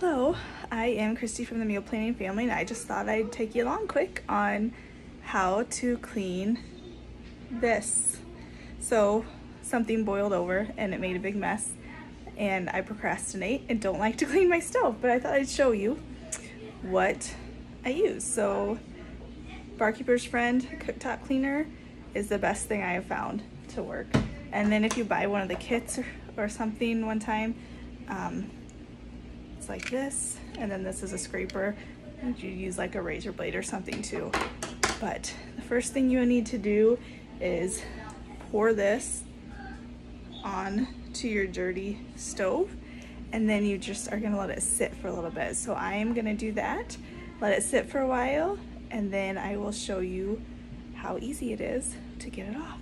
Hello, I am Christy from the Meal Planning Family and I just thought I'd take you along quick on how to clean this. So something boiled over and it made a big mess and I procrastinate and don't like to clean my stove, but I thought I'd show you what I use. So Bar Keepers Friend cooktop cleaner is the best thing I have found to work. And then if you buy one of the kits or, or something one time, um, it's like this, and then this is a scraper. You use like a razor blade or something too. But the first thing you need to do is pour this on to your dirty stove and then you just are gonna let it sit for a little bit. So I am gonna do that, let it sit for a while, and then I will show you how easy it is to get it off.